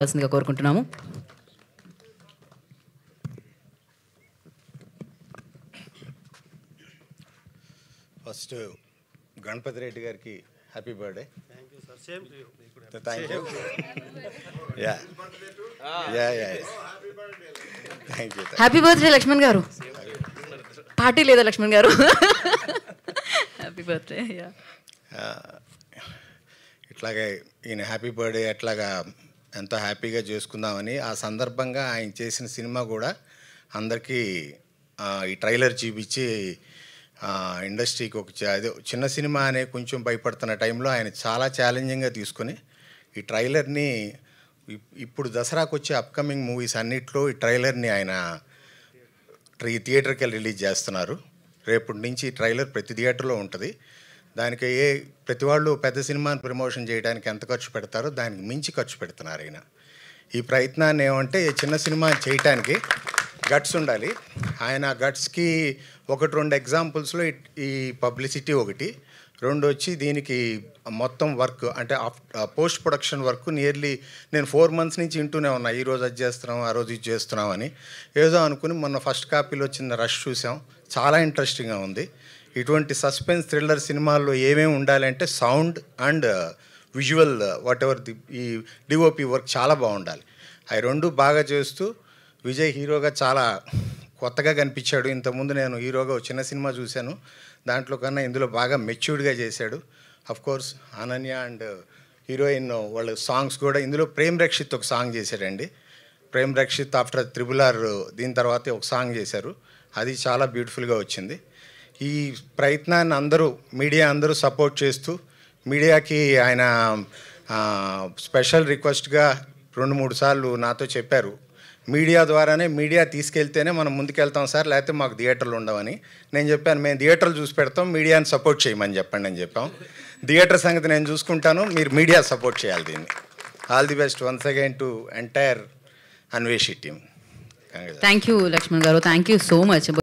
కావాల్సిందిగా కోరుకుంటున్నాము. ఫస్ట్ గణపతి రెడ్డి గారికి happy birthday. Thank you. Sir same to you. You ya ya. Ya thank you happy birthday Lakshman గారు. Party లేదా లక్ష్మణ్ గారు? Happy birthday ya. ఇట్లాగే ఈయన హ్యాపీ బర్త్డే ఎట్లాగా ఎంతో హ్యాపీగా చేసుకుందామని ఆ సందర్భంగా ఆయన చేసిన సినిమా కూడా అందరికీ ఈ ట్రైలర్ చూపించి ఇండస్ట్రీకి ఒక చ- అదే చిన్న సినిమా అనే కొంచెం భయపడుతున్న టైంలో ఆయన చాలా ఛాలెంజింగ్గా తీసుకొని ఈ ట్రైలర్ని ఇప్పుడు దసరాకు వచ్చే అప్కమింగ్ మూవీస్ అన్నిట్లో ఈ ట్రైలర్ని ఆయన ఈ థియేటర్కి వెళ్ళి రిలీజ్ చేస్తున్నారు. రేపటి నుంచి ఈ ట్రైలర్ ప్రతి థియేటర్లో ఉంటుంది. దానికి ఏ ప్రతి వాళ్ళు పెద్ద సినిమాని ప్రమోషన్ చేయడానికి ఎంత ఖర్చు పెడతారో దానికి మించి ఖర్చు పెడుతున్నారు ఆయన ఈ ప్రయత్నాన్ని ఏమంటే ఈ చిన్న సినిమా చేయటానికి గట్స్ ఉండాలి. ఆయన గట్స్కి ఒకటి రెండు ఎగ్జాంపుల్స్లో ఈ- ఈ పబ్లిసిటీ ఒకటి రెండు వచ్చి దీనికి మొత్తం వర్క్ అంటే పోస్ట్ ప్రొడక్షన్ వర్క్ నియర్లీ నేను ఫోర్ మంత్స్ నుంచి వింటూనే ఉన్నా. ఈ రోజు అది చేస్తున్నాం ఆ రోజు ఇది చేస్తున్నాం అని. ఏదో అనుకుని మొన్న ఫస్ట్ కాపీలో వచ్చిన రష్ చూసాం. చాలా ఇంట్రెస్టింగ్గా ఉంది. ఇటువంటి సస్పెన్స్ థ్రిల్లర్ సినిమాల్లో ఏమేమి ఉండాలంటే sound and visual whatever the ఈ డిఓపి వర్క్ చాలా బాగుండాలి. అవి రెండు బాగా చేస్తూ విజయ్ హీరోగా చాలా కొత్తగా కనిపించాడు. ఇంతకుముందు నేను హీరోగా ఒక చిన్న సినిమా చూశాను. దాంట్లో కన్నా ఇందులో బాగా మెచ్యూర్డ్గా చేశాడు. Of course Ananya and heroine వాళ్ళ సాంగ్స్ కూడా ఇందులో ప్రేమ్ రక్షిత్ ఒక సాంగ్ చేశాడండి. Prem Rakshit after triple R దీని తర్వాత ఒక సాంగ్ చేశారు. అది చాలా బ్యూటిఫుల్గా వచ్చింది. ఈ ప్రయత్నాన్ని అందరూ మీడియా అందరూ సపోర్ట్ చేస్తూ మీడియాకి ఆయన స్పెషల్ రిక్వెస్ట్గా రెండు మూడు సార్లు నాతో చెప్పారు. మీడియా ద్వారానే మీడియా తీసుకెళ్తేనే మనం ముందుకెళ్తాం సార్ లేకపోతే మాకు థియేటర్లు ఉండవని. నేను చెప్పాను మేము థియేటర్లు చూసి పెడతాం మీడియాని సపోర్ట్ చేయమని చెప్పండి అని చెప్పాం. థియేటర్ సంగతి నేను చూసుకుంటాను మీరు మీడియా సపోర్ట్ చేయాలి దీన్ని. All the best once again to entire Anveshi team. Thank you Lakshman గారు. Thank you so much